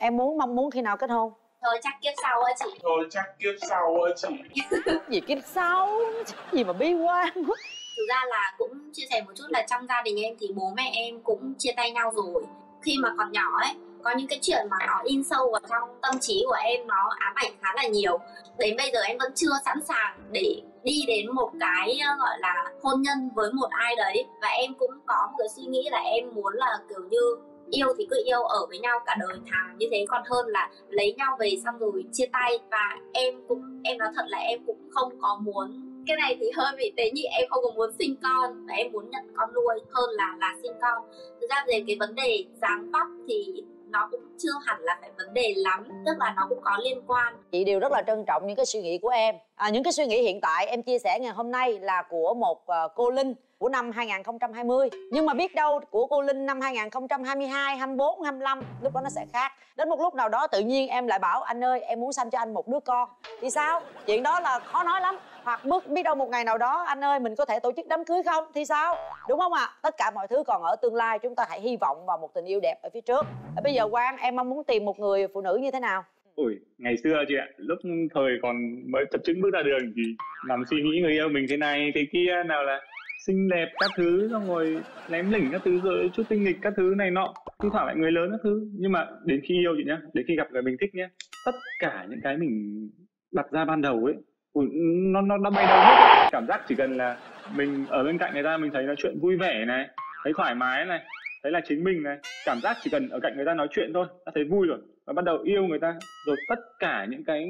em muốn mong muốn khi nào kết hôn? Thôi chắc kiếp sau á chị. Thôi chắc kiếp sau á chị. Gì kiếp sau? Gì mà bi quan thực ra là cũng chia sẻ một chút là trong gia đình em thì bố mẹ em cũng chia tay nhau rồi. Khi mà còn nhỏ ấy có những cái chuyện mà nó in sâu vào trong tâm trí của em nó ám ảnh khá là nhiều. Đến bây giờ em vẫn chưa sẵn sàng để đi đến một cái ờ, gọi là hôn nhân với một ai đấy. Và em cũng có một cái suy nghĩ là em muốn là kiểu như yêu thì cứ yêu ở với nhau cả đời thà như thế còn hơn là lấy nhau về xong rồi chia tay. Và em cũng em nói thật là em cũng không có muốn cái này thì hơi bị tế nhị em không có muốn sinh con và em muốn nhận con nuôi hơn là là sinh con. Thực ra về cái vấn đề dáng vóc thì nó cũng chưa hẳn là phải vấn đề lắm tức là nó cũng có liên quan. Chị đều rất là trân trọng những cái suy nghĩ của em. À, những cái suy nghĩ hiện tại em chia sẻ ngày hôm nay là của một ờ, cô linh của năm 2020 Nhưng mà biết đâu của cô Linh năm 2022, 24, 25 Lúc đó nó sẽ khác Đến một lúc nào đó tự nhiên em lại bảo Anh ơi em muốn sanh cho anh một đứa con Thì sao? Chuyện đó là khó nói lắm Hoặc bước biết đâu một ngày nào đó Anh ơi mình có thể tổ chức đám cưới không? Thì sao? Đúng không ạ? À? Tất cả mọi thứ còn ở tương lai Chúng ta hãy hy vọng vào một tình yêu đẹp ở phía trước Bây giờ Quang em mong muốn tìm một người phụ nữ như thế nào? Ủi, ngày xưa chị ạ, lúc thời còn mới chập chững bước ra đường thì nằm suy nghĩ người yêu mình thế này thế kia nào là xinh đẹp các thứ, xong rồi lém lỉnh các thứ, rồi chút tinh nghịch các thứ này nọ, thi thoảng lại người lớn các thứ. Nhưng mà đến khi yêu chị nhá, đến khi gặp người mình thích nhá, tất cả những cái mình đặt ra ban đầu ấy nó nó nó bay đâu hết. Cảm giác chỉ cần là mình ở bên cạnh người ta, mình thấy nói chuyện vui vẻ này, thấy thoải mái này, thấy là chính mình này. Cảm giác chỉ cần ở cạnh người ta nói chuyện thôi đã thấy vui rồi. Và bắt đầu yêu người ta. Rồi tất cả những cái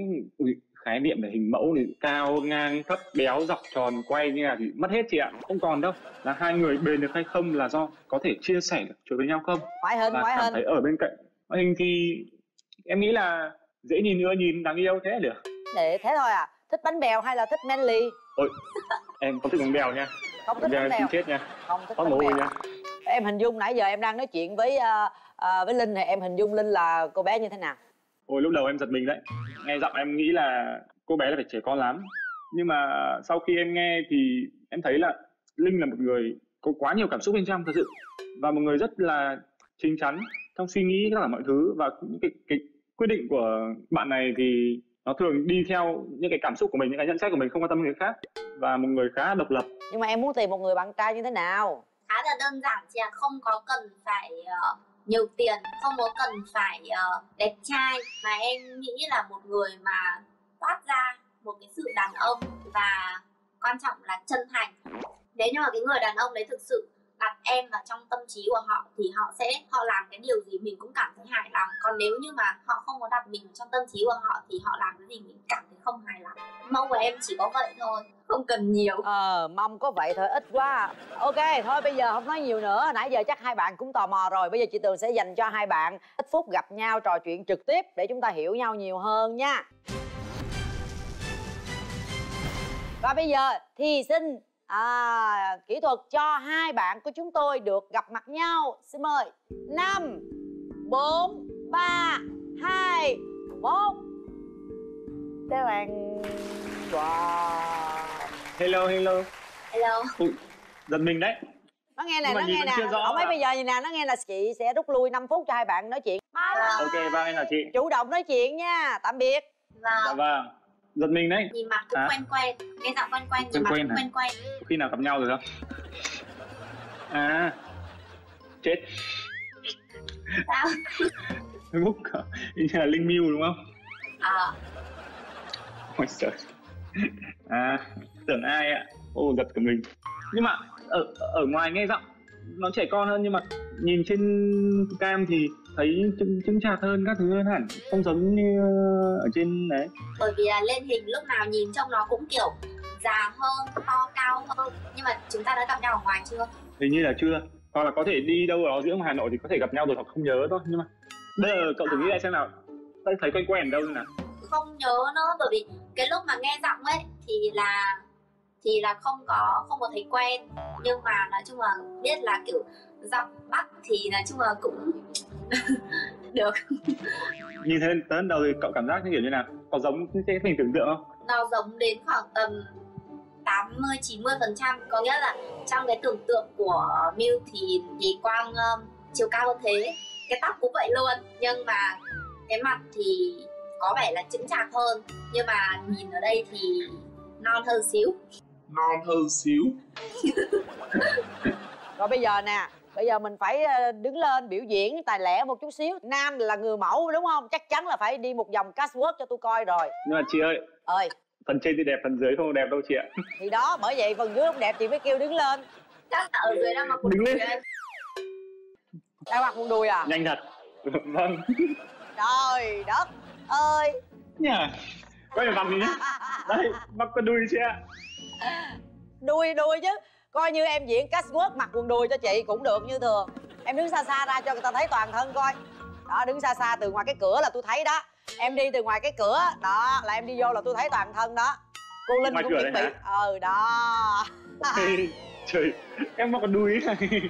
khái niệm về hình mẫu thì cao ngang thấp béo dọc tròn quay như là thì mất hết chị ạ. Không còn đâu. Là hai người bền được hay không là do có thể chia sẻ được chuyện với nhau không? Ngoại hình và cảm hình. thấy ở bên cạnh ngoại hình thì em nghĩ là dễ nhìn nữa nhìn đáng yêu thế được. Để thế thôi à? Thích bánh bèo hay là thích manly? Ôi em không thích bánh bèo nha. Không thích bánh em bèo. chết nha. Không thích có bánh bèo. nha. Em hình dung nãy giờ em đang nói chuyện với uh, uh, với linh thì em hình dung linh là cô bé như thế nào ôi lúc đầu em giật mình đấy. Nghe giọng em nghĩ là cô bé là phải trẻ con lắm. Nhưng mà sau khi em nghe thì em thấy là linh là một người có quá nhiều cảm xúc bên trong thật sự. Và một người rất là chính chắn trong suy nghĩ tất cả mọi thứ. Và những cái, cái quyết định của bạn này thì nó thường đi theo những cái cảm xúc của mình những cái nhận xét của mình không quan tâm đến người khác. Và một người khá độc lập. Nhưng mà em muốn tìm một người bạn trai như thế nào? Khá là đơn giản chị ạ. Không có cần phải uh, nhiều tiền không có cần phải uh, đẹp trai. Mà em nghĩ là một người mà toát ra một cái sự đàn ông và quan trọng là chân thành. Nếu như mà cái người đàn ông đấy thực sự đặt em vào trong tâm trí của họ thì họ sẽ họ làm cái điều gì mình cũng cảm thấy hài lòng. Còn nếu như mà họ không có đặt mình trong tâm trí của họ thì họ làm cái gì mình cảm thấy không hài lòng. Mong của em chỉ có vậy thôi không cần nhiều. Ờ mong có vậy thôi ít quá. Ok thôi bây giờ không nói nhiều nữa. Nãy giờ chắc hai bạn cũng tò mò rồi. Bây giờ chị tường sẽ dành cho hai bạn ít phút gặp nhau trò chuyện trực tiếp để chúng ta hiểu nhau nhiều hơn nha. Và bây giờ thì xin à, kỹ thuật cho hai bạn của chúng tôi được gặp mặt nhau. Xin mời. Năm bốn ba hai một. Các bạn. Wow hello hello. Hello. Ui, giật mình đấy. Nó nghe mà nó nghe nè. mấy à? bây giờ như nè? Nó nghe là chị sẽ rút lui 5 phút cho hai bạn nói chuyện. Ok vâng em chào chị. Chủ động nói chuyện nha tạm biệt. Dạ và vâng. Giật mình đấy. Nhìn mặt cũng À. quen quen. Nghe giọng quen quen nhìn Quen mặt quen quen quen. khi nào gặp nhau rồi không? À chết. Sao? Facebook là linh miu đúng không? À, ôi trời à tưởng ai ạ? Ô giật của mình. Nhưng mà ở ở ngoài nghe giọng nó trẻ con hơn nhưng mà nhìn trên cam thì thấy chứng chứng chạc hơn các thứ hơn hẳn. Không giống như ở trên đấy. Bởi vì là lên hình lúc nào nhìn trông nó cũng kiểu già hơn to cao hơn. Nhưng mà chúng ta đã gặp nhau ở ngoài chưa? Hình như là chưa. Hoặc là có thể đi đâu đó giữa Hà Nội thì có thể gặp nhau rồi hoặc không nhớ thôi nhưng mà bây giờ cậu thử nghĩ lại xem nào. Thấy thấy quen quen đâu nào? Không nhớ nữa bởi vì cái lúc mà nghe giọng ấy thì là thì là không có không có thấy quen. Nhưng mà nói chung là biết là kiểu giọng bắc thì nói chung là cũng được. Nhìn thấy tới đầu thì cậu cảm giác như kiểu như nào? Có giống cái mình tưởng tượng không? Nó giống đến khoảng tầm 80 90 phần trăm. Có nghĩa là trong cái tưởng tượng của Miu thì thì Quang um, chiều cao hơn thế. Cái tóc cũng vậy luôn nhưng mà cái mặt thì có vẻ là chững chạc hơn. Nhưng mà nhìn ở đây thì non hơn xíu non hơn xíu. Rồi bây giờ nè bây giờ mình phải ờ, đứng lên biểu diễn tài lẻ một chút xíu. Nam là người mẫu đúng không? Chắc chắn là phải đi một vòng catwalk cho tôi coi rồi. Nhưng mà chị ơi ơi. phần trên thì đẹp phần dưới không đẹp đâu chị ạ. Thì đó bởi vậy phần dưới không đẹp chị mới kêu đứng lên. Chắc là ở dưới đang mặc quần Đứng lên. đùi em. đang mặc quần đùi à? Nhanh thật. Vâng. Trời đất ơi. Nhá quay vòng đi nhá đây mặc quần đùi chị ạ đuôi đuôi chứ. Coi như em diễn catwalk mặc quần đùi cho chị cũng được như thường. Em đứng xa xa ra cho người ta thấy toàn thân coi. Đó đứng xa xa từ ngoài cái cửa là tôi thấy đó. Em đi từ ngoài cái cửa đó là em đi vô là tôi thấy toàn thân đó. Cô linh Ngoài cũng chuẩn bị. Ừ đó. Trời em mặc đùi này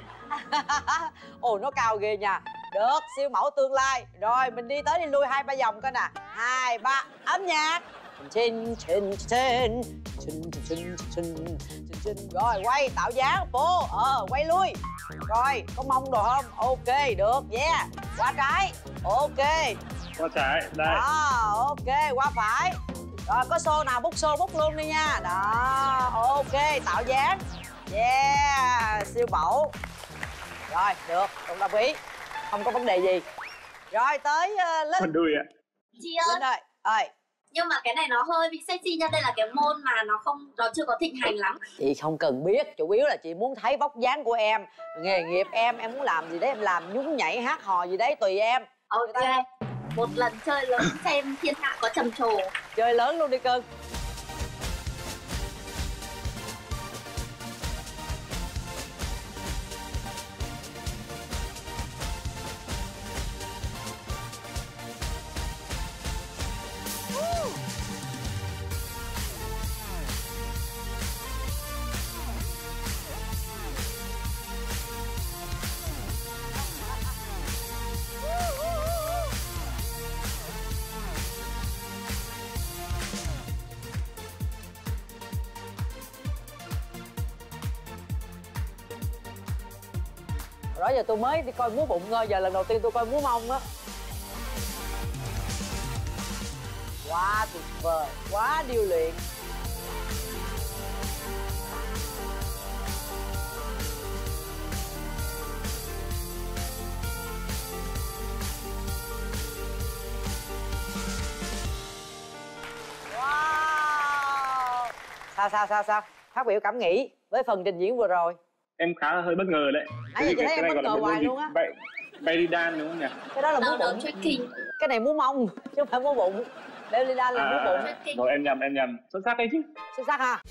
ồ nó cao ghê nha. Được siêu mẫu tương lai. Rồi mình đi tới đi lui hai ba vòng coi nè. Hai ba âm nhạc. Trên trên trên trên trên trên trên trên rồi quay tạo dáng vô ờ quay lui. Rồi có mông đồ không? Ok được yeah. Qua trái. Ok. Qua trái đây. Đó ok qua phải. Rồi có xô nào bút xô bút luôn đi nha. Đó ok tạo dáng. Yeah siêu mẫu. Rồi được cũng đồng ý. Không có vấn đề gì. Rồi tới uh, linh. Đùi ạ. Chị ơi. Linh ơi ơi nhưng mà cái này nó hơi bị sexy nha đây là cái môn mà nó không nó chưa có thịnh hành lắm. Chị không cần biết chủ yếu là chị muốn thấy vóc dáng của em nghề nghiệp em em muốn làm gì đấy em làm nhún nhảy hát hò gì đấy tùy em. Ok một lần chơi lớn xem thiên hạ có trầm trồ. Chơi lớn luôn đi cưng đó giờ tôi mới đi coi múa bụng thôi giờ lần đầu tiên tôi coi múa mông á. Quá tuyệt vời, quá điêu luyện. Wow! Sao sao sao sao? Phát biểu cảm nghĩ với phần trình diễn vừa rồi em khá là hơi bất ngờ đấy. Nãy giờ chị thấy em này bất gọi là ngờ hoài luôn á. Bay- belly dance đúng không nhỉ? Cái đó là múa bụng. trekking cái này múa mông chứ không phải múa bụng. Belly dance là múa bụng. À, rồi em nhầm em nhầm. Xuất sắc đấy chứ. Xuất sắc ha